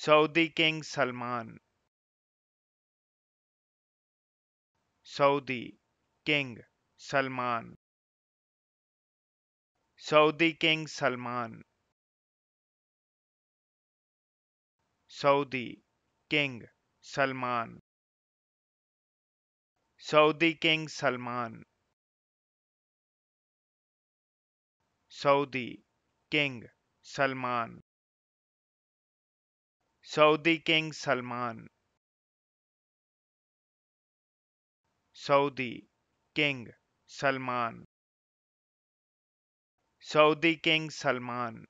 Saudi King Salman. Saudi King Salman. Saudi King Salman. Saudi King Salman. Saudi King Salman. Saudi King Salman Saudi King Salman. Saudi King Salman. Saudi King Salman